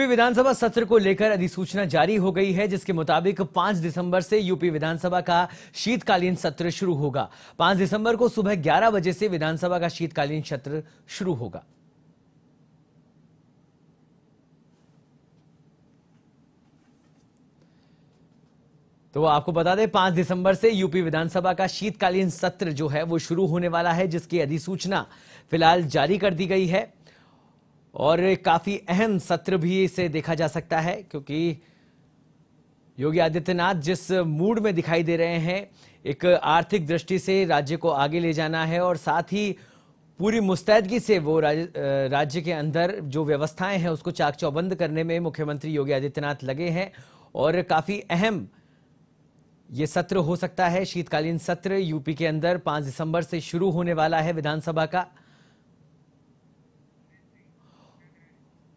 UP विधानसभा सत्र को लेकर अधिसूचना जारी हो गई है, जिसके मुताबिक 5 दिसंबर से यूपी विधानसभा का शीतकालीन सत्र शुरू होगा। 5 दिसंबर को सुबह 11 बजे से विधानसभा का शीतकालीन सत्र शुरू होगा। तो आपको बता दें, पाँच दिसंबर से यूपी विधानसभा का शीतकालीन सत्र जो है, वो शुरू होने वाला है, जिसकी अधिसूचना फ़िलहाल जारी कर दी गई है। और काफ़ी अहम सत्र भी इसे देखा जा सकता है क्योंकि योगी आदित्यनाथ जिस मूड में दिखाई दे रहे हैं एक आर्थिक दृष्टि से राज्य को आगे ले जाना है और साथ ही पूरी मुस्तैदगी से वो राज, राज्य के अंदर जो व्यवस्थाएँ हैं उसको चाक चौबंद करने में मुख्यमंत्री योगी आदित्यनाथ लगे हैं और काफ़ी अहम ये सत्र हो सकता है। शीतकालीन सत्र यूपी के अंदर पाँच दिसंबर से शुरू होने वाला है विधानसभा का।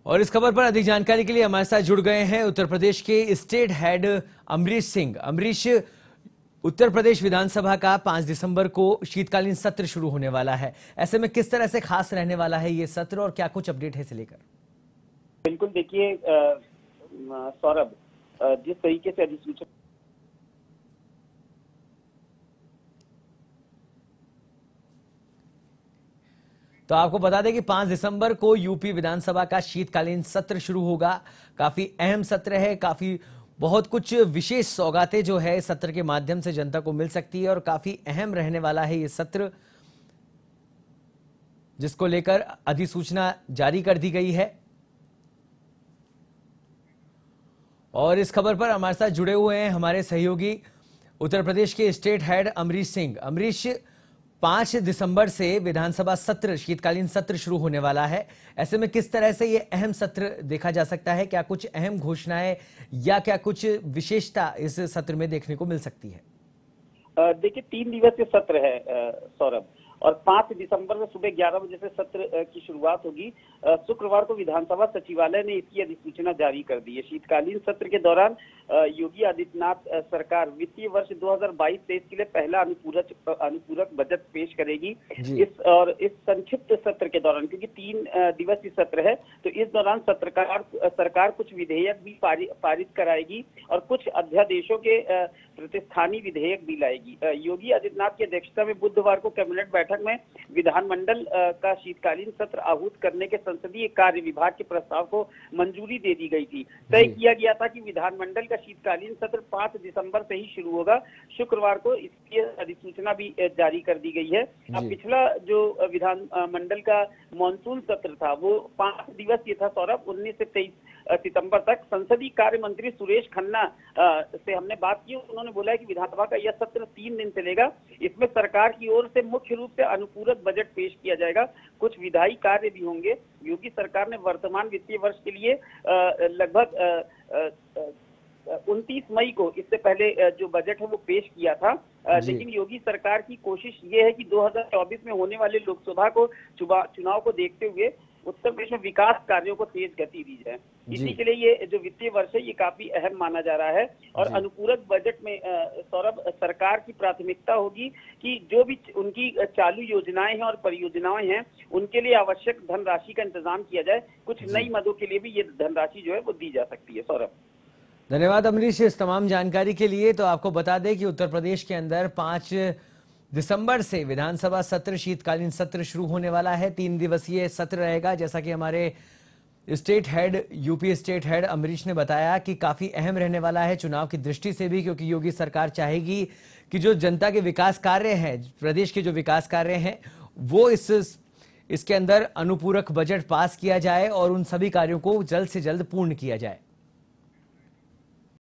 और इस खबर पर अधिक जानकारी के लिए हमारे साथ जुड़ गए हैं उत्तर प्रदेश के स्टेट हेड अमरीश सिंह। अमरीश, उत्तर प्रदेश विधानसभा का 5 दिसंबर को शीतकालीन सत्र शुरू होने वाला है। ऐसे में किस तरह से खास रहने वाला है ये सत्र और क्या कुछ अपडेट है इसे लेकर? बिल्कुल, देखिए सौरभ जिस तरीके से अधिसूचना तो आपको बता दें कि 5 दिसंबर को यूपी विधानसभा का शीतकालीन सत्र शुरू होगा। काफ़ी अहम सत्र है, काफ़ी बहुत कुछ विशेष सौगातें जो है सत्र के माध्यम से जनता को मिल सकती है और काफ़ी अहम रहने वाला है ये सत्र, जिसको लेकर अधिसूचना जारी कर दी गई है। और इस खबर पर हमारे साथ जुड़े हुए हैं हमारे सहयोगी, उत्तर प्रदेश के स्टेट हेड अमरीश सिंह। अमरीश पाँच दिसंबर से विधानसभा सत्र, शीतकालीन सत्र शुरू होने वाला है। ऐसे में किस तरह से ये अहम सत्र देखा जा सकता है? क्या कुछ अहम घोषणाएँ या क्या कुछ विशेषता इस सत्र में देखने को मिल सकती है? देखिए, तीन दिवसीय सत्र है सौरभ। और पाँच दिसंबर में सुबह ग्यारह बजे से सत्र की शुरुआत होगी। शुक्रवार को विधानसभा सचिवालय ने इसकी अधिसूचना जारी कर दी है। शीतकालीन सत्र के दौरान योगी आदित्यनाथ सरकार वित्तीय वर्ष 2022-23 के लिए पहला अनुपूरक अनुपूरक बजट पेश करेगी। इस और इस संक्षिप्त सत्र के दौरान क्योंकि तीन दिवसीय सत्र है तो इस दौरान सत्रकार सरकार कुछ विधेयक भी पारित कराएगी और कुछ अध्यादेशों के प्रतिष्ठानी विधेयक भी लाएगी। योगी आदित्यनाथ की अध्यक्षता में बुधवार को कैबिनेट बैठक में विधानमंडल का शीतकालीन सत्र आहूत करने के संसदीय कार्य विभाग के प्रस्ताव को मंजूरी दे दी गई थी। तय किया गया था कि विधानमंडल का शीतकालीन सत्र 5 दिसंबर से ही शुरू होगा। शुक्रवार को इसकी अधिसूचना भी जारी कर दी गई है। अब पिछला जो विधान मंडल का मानसून सत्र था वो पाँच दिवसीय था सौरभ उन्नीस से तेईस सितंबर तक। संसदीय कार्य मंत्री सुरेश खन्ना से हमने बात की उन्होंने बोला कि विधानसभा का यह सत्र तीन दिन चलेगा। इसमें सरकार की ओर से मुख्य रूप से अनुपूरक बजट पेश किया जाएगा। कुछ विधायी कार्य भी होंगे। योगी सरकार ने वर्तमान वित्तीय वर्ष के लिए लगभग उनतीस मई को इससे पहले जो बजट है वो पेश किया था। लेकिन योगी सरकार की कोशिश ये है कि 2024 में होने वाले लोकसभा को चुनाव को देखते हुए उत्तर प्रदेश में विकास कार्यों को तेज गति दी जाए। इसी के लिए ये जो वित्तीय वर्ष है ये काफ़ी अहम माना जा रहा है और अनुपूरक बजट में सौरभ सरकार की प्राथमिकता होगी कि जो भी उनकी चालू योजनाएँ हैं और परियोजनाएँ हैं उनके लिए आवश्यक धनराशि का इंतज़ाम किया जाए। कुछ नई मदों के लिए भी ये धनराशि जो है वो दी जा सकती है। सौरभ। धन्यवाद अमरीश इस तमाम जानकारी के लिए। तो आपको बता दें कि उत्तर प्रदेश के अंदर पाँच दिसंबर से विधानसभा सत्र, शीतकालीन सत्र शुरू होने वाला है। तीन दिवसीय सत्र रहेगा, जैसा कि हमारे state head, UP state head Amrish ने बताया कि काफ़ी अहम रहने वाला है चुनाव की दृष्टि से भी, क्योंकि योगी सरकार चाहेगी कि जो जनता के विकास कार्य हैं, प्रदेश के जो विकास कार्य हैं, वो इस, इसके अंदर अनुपूरक बजट पास किया जाए और उन सभी कार्यों को जल्द से जल्द पूर्ण किया जाए।